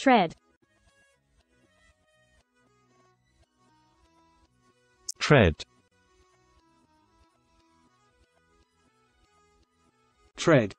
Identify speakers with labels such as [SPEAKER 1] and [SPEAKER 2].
[SPEAKER 1] tread.
[SPEAKER 2] Tread.
[SPEAKER 3] Tread.